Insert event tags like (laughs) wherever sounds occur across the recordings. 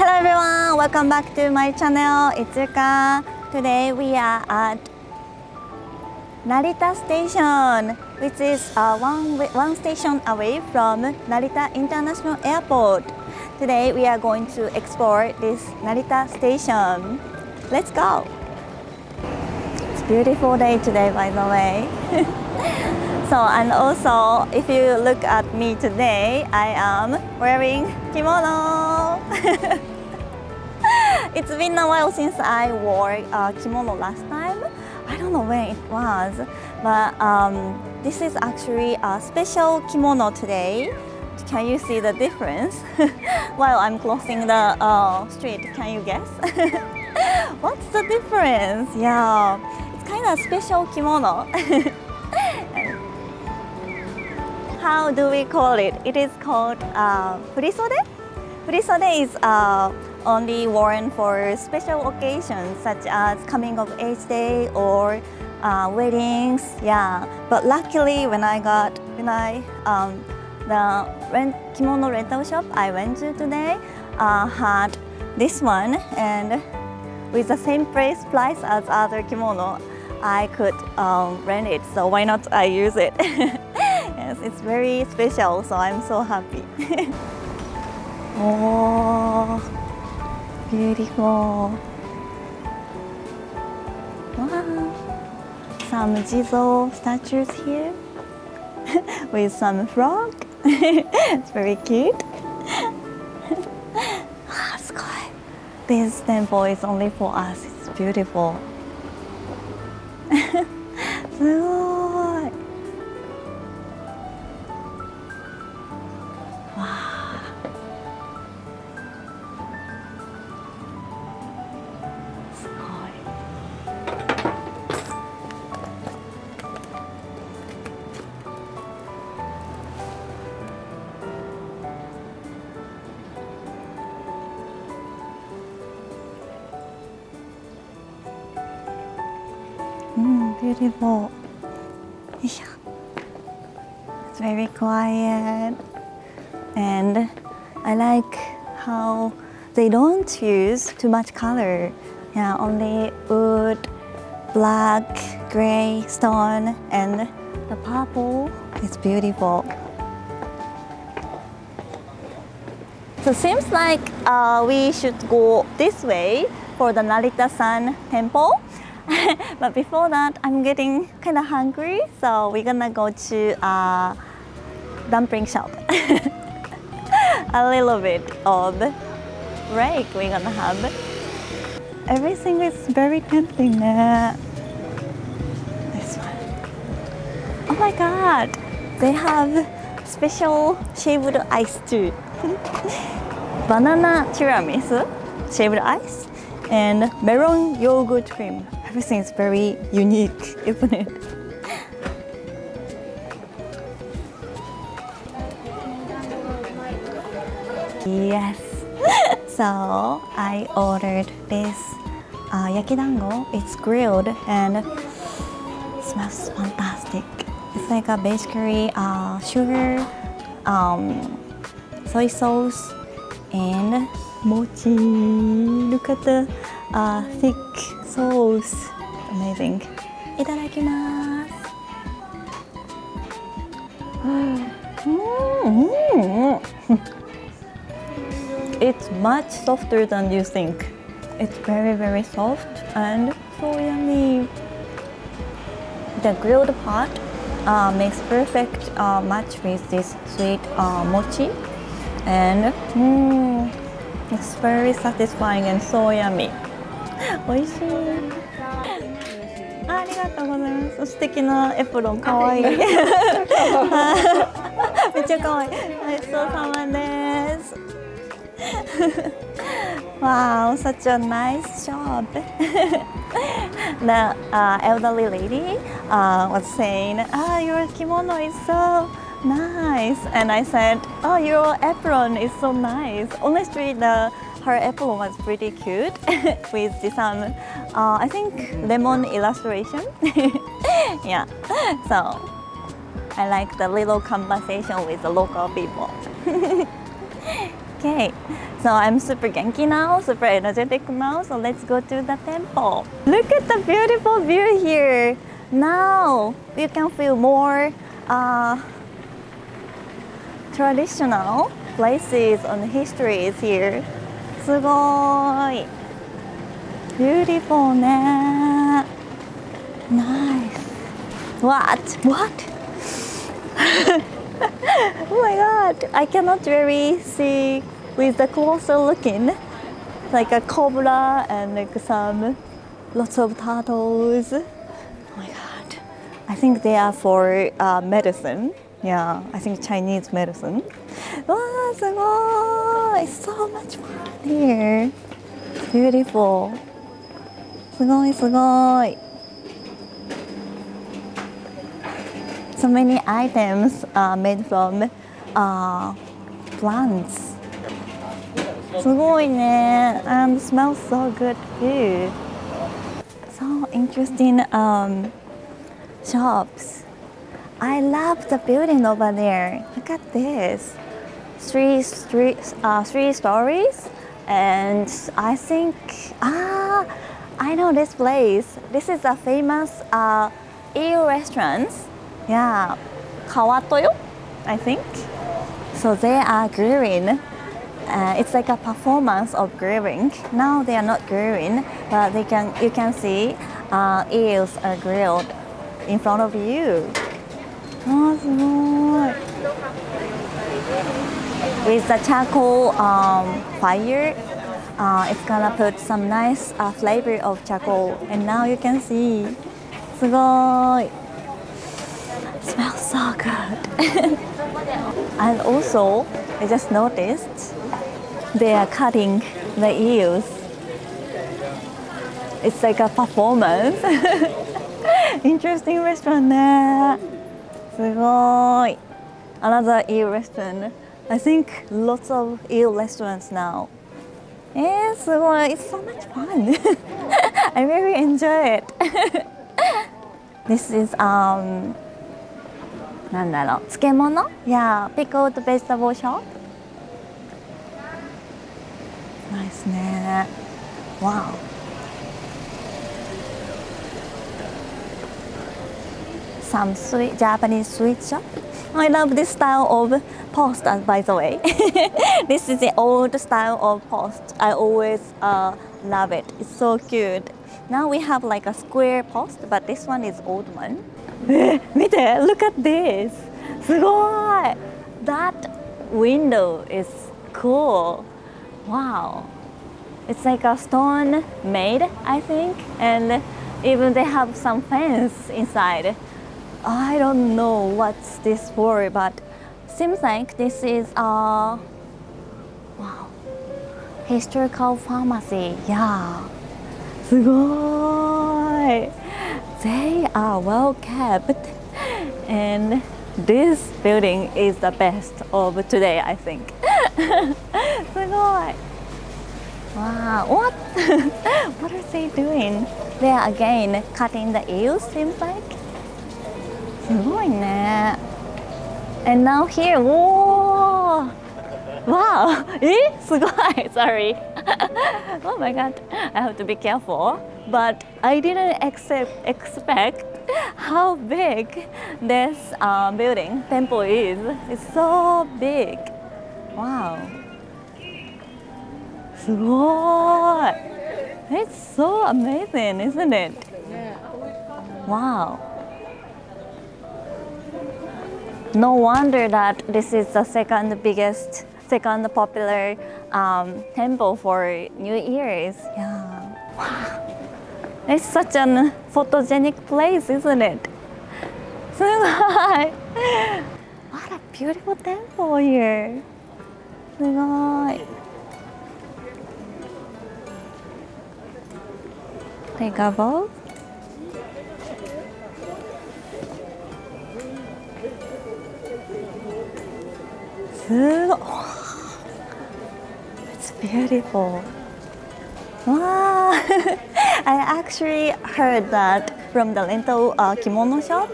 Hello everyone, welcome back to my channel. It's Yuka. Today we are at Narita Station, which is uh, one, one station away from Narita International Airport. Today we are going to explore this Narita Station. Let's go! It's a beautiful day today by the way. (laughs) so and also if you look at me today, I am wearing kimono. (laughs) it's been a while since I wore a kimono last time. I don't know when it was, but um, this is actually a special kimono today. Can you see the difference? (laughs) While I'm crossing the uh, street, can you guess? (laughs) What's the difference? Yeah, it's kind of special kimono. How do we call it? It is called uh, furisode. Furisode is uh, only worn for special occasions such as coming of age day or uh, weddings. Yeah, but luckily when I got when I um, the rent, kimono rental shop I went to today uh, had this one and with the same price price as other kimono I could um, rent it so why not I use it (laughs) it's very special so I'm so happy (laughs) oh beautiful wow some Jizo statues here (laughs) with some frog (laughs) it's very cute. ah, sky. This temple is only for us. It's beautiful. すごい。 Beautiful. Yeah. It's very quiet. And I like how they don't use too much color. Yeah, only wood, black, gray, stone, and the purple is beautiful. So seems like uh, we should go this way for the Narita-san temple. (laughs) but before that, I'm getting kind of hungry, so we're gonna go to a dumpling shop. (laughs) a little bit of break we're gonna have. Everything is very tempting now. This one. Oh my god, they have special shaved ice too. (laughs) Banana tiramisu, shaved ice, and melon yogurt cream. Everything is very unique, (laughs) isn't it? Yes. (laughs) so I ordered this uh, yakidango. It's grilled and smells fantastic. It's like a basically uh, sugar, um, soy sauce, and mochi. Look at the uh, thick sauce. Amazing. いただきます。Mm. (laughs) It's much softer than you think. It's very very soft and so yummy. The grilled part uh, makes perfect uh, match with this sweet uh, mochi, and mm, it's very satisfying and so yummy. (laughs) 美味しい。 ありがとうございます。素敵なエプロン、かわいい。めっちゃかわいい。ごちそうさまです。wow, (laughs) such (laughs) a nice shop. (laughs) the uh, elderly lady uh, was saying, "Ah, your kimono is so nice," and I said, "Oh, your apron is so nice." Honestly, the her apple was pretty cute (laughs) with some, uh, I think, lemon illustration. (laughs) yeah, so I like the little conversation with the local people. (laughs) Okay, so I'm super genki now, super energetic now, so let's go to the temple. Look at the beautiful view here. Now you can feel more uh, traditional places and histories here. すごい beautiful ね nice what what (laughs) oh my god I cannot really see with the closer looking like a cobra and like some lots of turtles oh my god I think they are for uh, medicine yeah I think Chinese medicine わあすごい so much fun here beautiful すごいすごい so many items are made from uh, plants すごいね and smells so good too so interesting um, shops I love the building over there look at this three, three, uh, three stories, and I think ah, I know this place. This is a famous uh, eel restaurant. Yeah, Kawatoyo, I think. So they are grilling. Uh, it's like a performance of grilling. Now they are not grilling, but they can you can see uh, eels are grilled in front of you. Oh, with the charcoal um, fire uh, it's gonna put some nice uh, flavor of charcoal and now you can see すごい smells so good (laughs) and also I just noticed they are cutting the eels it's like a performance (laughs) interesting restaurant ねすごい another eel restaurant I think lots of eel restaurants now えー、すごい it's so much fun (laughs) I really enjoy it (laughs) this is um なんだろう漬物 Yeah, pickled vegetable shop ナイスね Wow some sweet Japanese sweet shop. I love this style of post, uh, by the way. (laughs) this is the old style of post. I always uh, love it. It's so cute. Now we have like a square post, but this one is old one. (laughs) え、見て Look at this! すごい That window is cool. Wow. It's like a stone made, I think, and even they have some fence inside. I don't know what's this for, but seems like this is a wow historical pharmacy. Yeah, すごい They are well kept, and this building is the best of today, I think. (laughs) すごい Wow, what? (laughs) what are they doing? They are again cutting the eels, seems like. すごいね。And now here, おー Wow! (laughs) えすごい (laughs) Sorry! (laughs) oh my god! I have to be careful. But I didn't accept, expect how big this uh, building, temple is. It's so big. Wow! すごい It's so amazing, isn't it? Wow! No wonder that this is the second biggest, second popular um, temple for New Year's. Yeah. Wow. It's such a photogenic place, isn't it? す(laughs) ごい What a beautiful temple here. すごい Take boat. It's beautiful. Wow! (laughs) I actually heard that from the rental uh, kimono shop.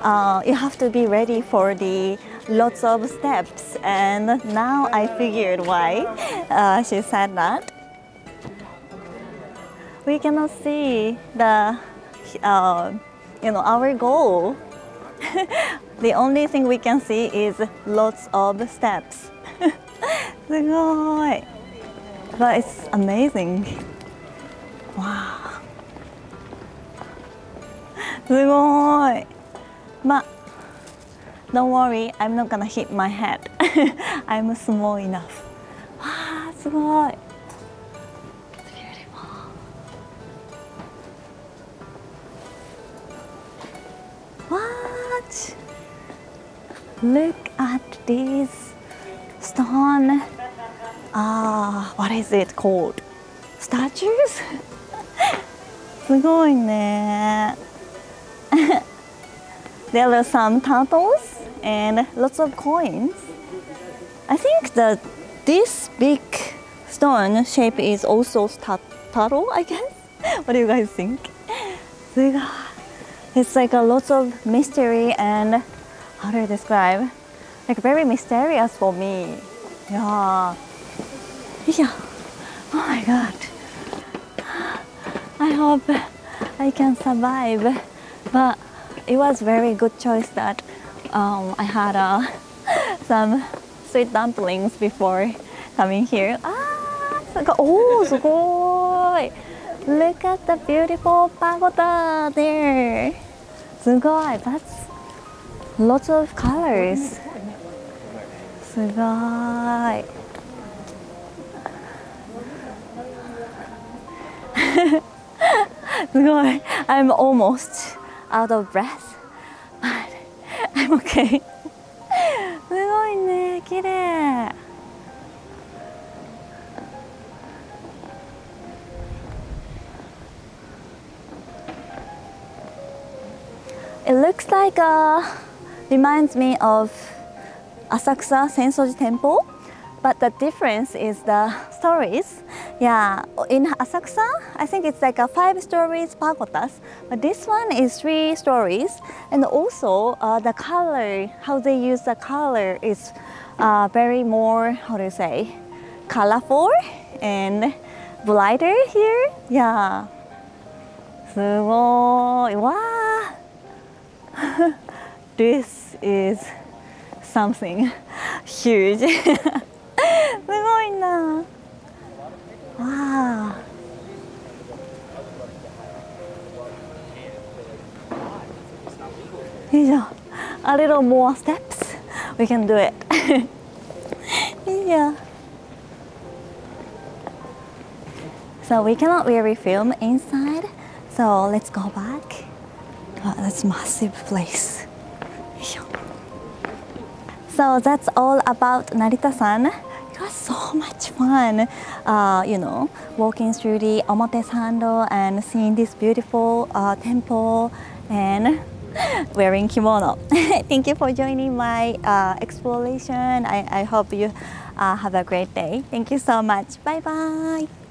Uh, you have to be ready for the lots of steps, and now I figured why uh, she said that. We cannot see the, uh, you know, our goal. (laughs) the only thing we can see is lots of steps. (laughs) すごい But it's amazing. Wow. すごいまあ Don't worry, I'm not gonna hit my head. (laughs) I'm small enough. わあすごい Look at this stone. Ah, what is it called? Statues? す(laughs) ごいね。(laughs) there are some turtles and lots of coins. I think that this big stone shape is also sta- turtle, I guess. (laughs) what do you guys think? すごい It's like a lot of mystery and how do I describe? Like very mysterious for me. Yeah. Yeah. Oh my god. I hope I can survive. But it was very good choice that um, I had uh, (laughs) some sweet dumplings before coming here. Ah, すごい。Oh, すごい。Look at the beautiful pagoda there. すごい。That's lots of colors. (laughs) I'm almost out of breath, but I'm okay. It looks like a reminds me of Asakusa Sensoji Temple, but the difference is the stories. Yeah, in Asakusa, I think it's like a five stories pagodas, but this one is three stories, and also uh, the color, how they use the color is uh, very more, how do you say, colorful and brighter here. Yeah. (laughs) すごい。わあ this is something huge すごいな wow a little more steps we can do it (laughs) yeah so we cannot really film inside so let's go back Wow, that's massive place. So that's all about Narita-san. It was so much fun, uh, you know, walking through the Omotesando and seeing this beautiful uh, temple and (laughs) wearing kimono. (laughs) Thank you for joining my uh, exploration. I, I hope you uh, have a great day. Thank you so much. Bye bye.